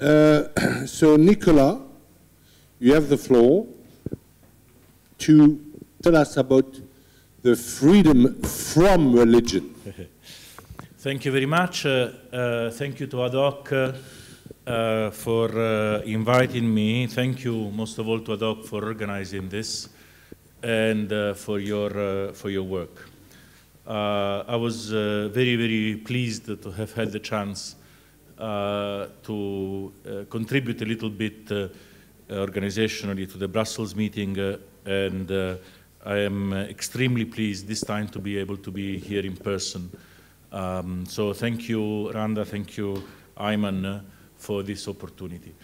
Uh, so, Nicola, you have the floor to tell us about the freedom from religion. Thank you very much. Uh, uh, thank you to ADHOC uh, uh, for uh, inviting me. Thank you most of all to ADHOC for organizing this and for, your, for your work. I was very, very pleased to have had the chance to contribute a little bit organizationally to the Brussels meeting and I am extremely pleased this time to be able to be here in person um, so thank you, Randa, thank you, Ayman, uh, for this opportunity.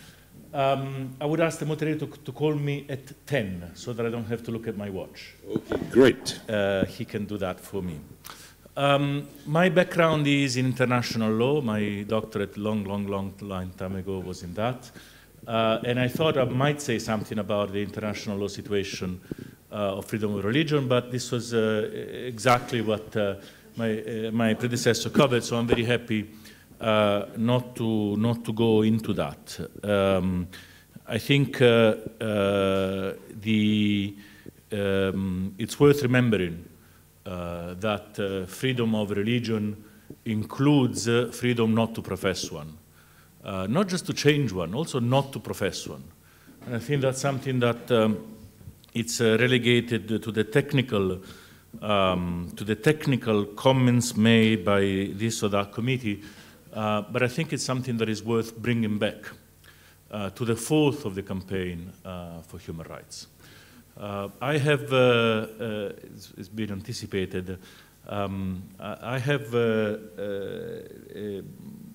Um, I would ask the moderator to, to, call me at 10 so that I don't have to look at my watch. Okay, great. Uh, he can do that for me. Um, my background is in international law. My doctorate long, long, long, time ago was in that. Uh, and I thought I might say something about the international law situation uh, of freedom of religion, but this was uh, exactly what uh, my, uh, my predecessor covered, so I'm very happy uh, not, to, not to go into that. Um, I think the, um, it's worth remembering that uh, freedom of religion includes freedom not to profess one. not just to change one, also not to profess one. And I think that's something that um, it's relegated to the technical um, to the technical comments made by this or that committee, uh, but I think it's something that is worth bringing back uh, to the fourth of the campaign uh, for human rights. Uh, I have, uh, uh, it's, it's been anticipated, um, I have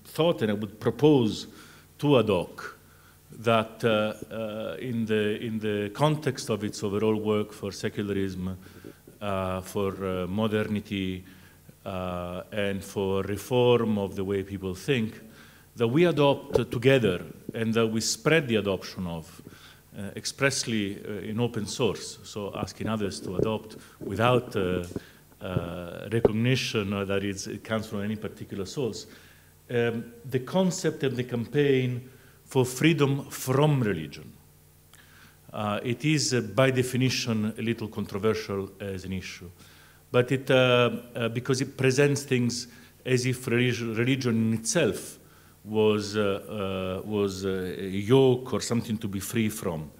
thought and I would propose to ADHOC that in, the, in the context of its overall work for secularism, uh, for uh, modernity uh, and for reform of the way people think, that we adopt together and that we spread the adoption of uh, expressly uh, in open source, so asking others to adopt without uh, recognition that it comes from any particular source. Um, the concept of the campaign for freedom from religion. Uh, it is, uh, by definition, a little controversial as an issue. But it, uh, uh because it presents things as if religion, religion in itself was, uh, uh, was a yoke or something to be free from.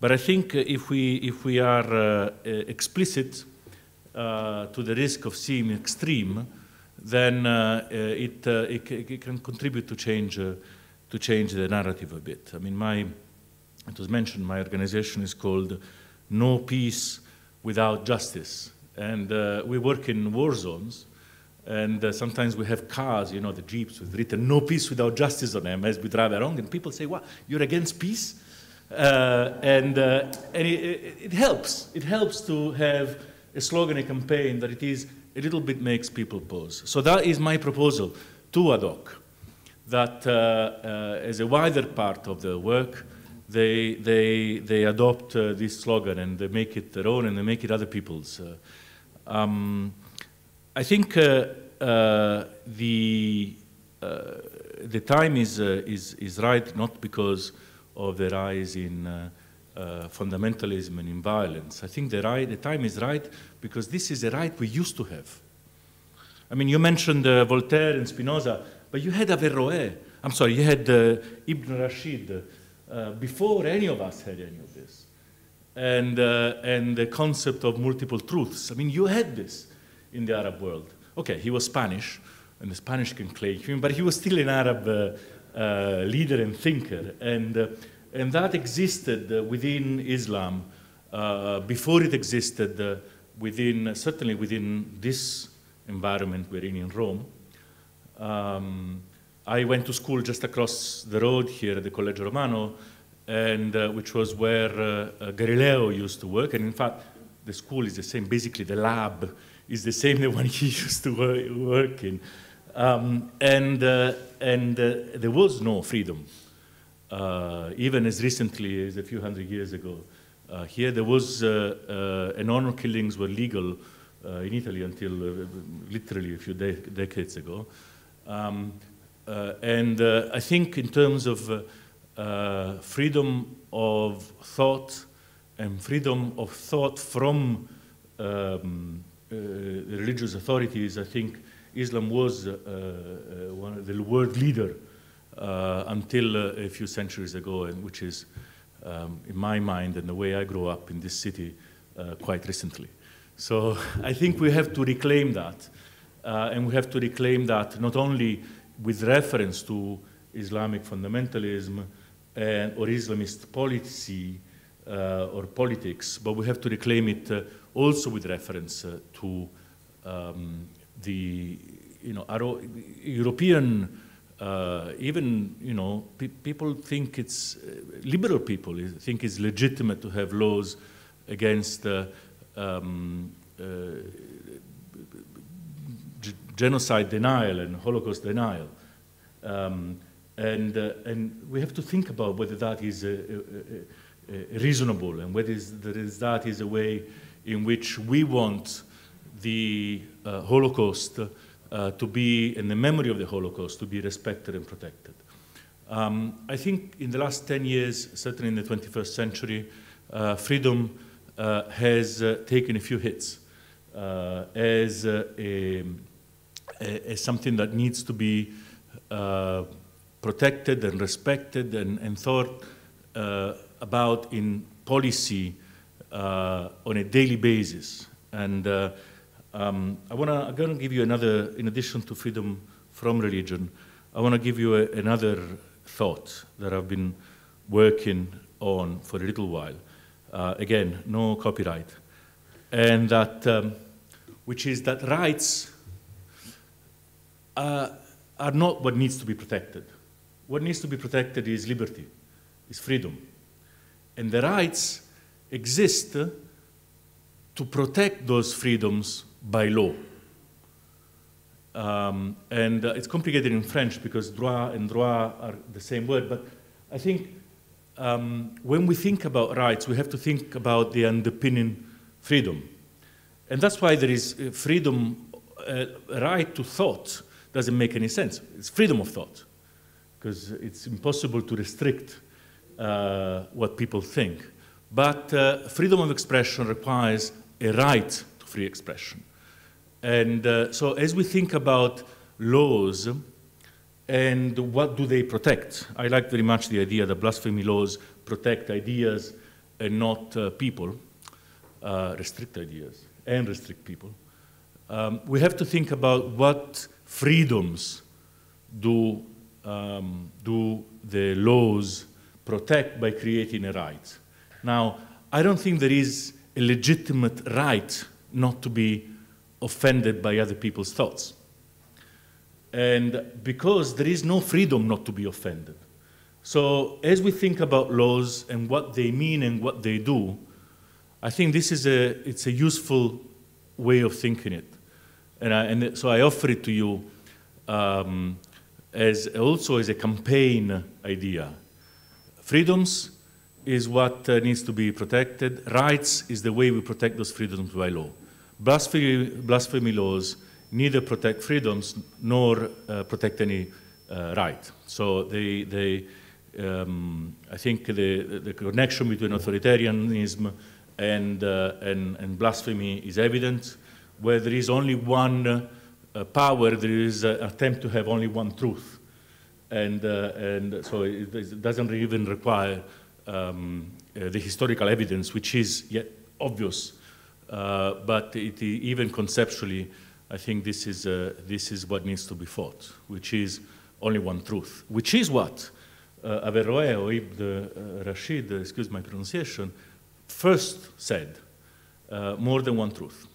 But I think if we, if we are uh, uh, explicit uh, to the risk of seeming extreme, then it, it, it, can contribute to change, to change the narrative a bit. I mean, my it was mentioned, my organization is called No Peace Without Justice. And uh, we work in war zones, and uh, sometimes we have cars, you know, the Jeeps with written No Peace Without Justice on them as we drive along, and people say, What, you're against peace? Uh, and uh, and it, it, helps. It helps to have a slogan, a campaign that it is a little bit makes people pause. So that is my proposal to ADHOC, that uh, uh, as a wider part of the work, they, they, they adopt uh, this slogan and they make it their own and they make it other people's. Um, I think uh, uh the, uh, the time is, uh, is, is right not because of the rise in fundamentalism and in violence. I think the, right, the time is right because this is a right we used to have. I mean, you mentioned Voltaire and Spinoza, but you had Averroes. I'm sorry, you had Ibn Rashid. Uh, before any of us had any of this. And, uh, and the concept of multiple truths. I mean, you had this in the Arab world. Okay, he was Spanish, and the Spanish can claim him, but he was still an Arab uh, uh leader and thinker. And, uh, and that existed within Islam before it existed within, certainly within this environment we're in in Rome. Um, I went to school just across the road here at the Collegio Romano, and uh, which was where uh, uh, Galileo used to work. And in fact, the school is the same. Basically, the lab is the same the one he used to work, in. Um, and uh, and uh, there was no freedom, uh, even as recently as a few hundred years ago. here, there was, and honor killings were legal in Italy until literally a few de decades ago. Um, uh, and uh, I think in terms of uh, freedom of thought and freedom of thought from um, religious authorities, I think Islam was one of the world leader until a few centuries ago, and which is, um, in my mind and the way I grew up in this city, quite recently. So I think we have to reclaim that. Uh, and we have to reclaim that not only with reference to Islamic fundamentalism and, or Islamist policy uh, or politics, but we have to reclaim it uh, also with reference uh, to um, the you know, European, uh, even you know, pe people think it's uh, liberal people think it's legitimate to have laws against um, genocide denial and Holocaust denial. Um, and, uh, and we have to think about whether that is uh, uh, reasonable and whether that is a way in which we want the Holocaust to be, and the memory of the Holocaust to be respected and protected. Um, I think in the last 10 years, certainly in the 21st century, uh, freedom uh, has uh, taken a few hits as a, as something that needs to be uh, protected and respected and, and thought uh, about in policy uh, on a daily basis. And uh, um, I wanna, going to give you another, in addition to freedom from religion, I want to give you a, another thought that I've been working on for a little while. Uh, again, no copyright. And that, um, which is that rights uh, are not what needs to be protected. What needs to be protected is liberty, is freedom. And the rights exist to protect those freedoms by law. Um, and uh, it's complicated in French because droit and droit are the same word, but I think um, when we think about rights, we have to think about the underpinning freedom. And that's why there is uh, freedom, uh, right to thought, doesn't make any sense. It's freedom of thought, because it's impossible to restrict uh, what people think. But uh, freedom of expression requires a right to free expression. And uh, so as we think about laws and what do they protect, I like very much the idea that blasphemy laws protect ideas and not uh, people, uh, restrict ideas and restrict people. Um, we have to think about what freedoms do, um, do the laws protect by creating a right. Now, I don't think there is a legitimate right not to be offended by other people's thoughts. And because there is no freedom not to be offended. So as we think about laws and what they mean and what they do, I think this is a, it's a useful way of thinking it. And, I, and so I offer it to you um, as also as a campaign idea. Freedoms is what uh, needs to be protected. Rights is the way we protect those freedoms by law. Blasphemy, blasphemy laws neither protect freedoms nor uh, protect any uh, right. So they, they um, I think the, the connection between authoritarianism and, uh, and, and blasphemy is evident where there is only one uh, power, there is an attempt to have only one truth. And, uh, and so it, it, doesn't even require um, uh, the historical evidence, which is yet obvious. Uh, but it, even conceptually, I think this is, uh, this is what needs to be fought, which is only one truth, which is what uh, Averroes or Ibn Rashid, excuse my pronunciation, first said, more than one truth.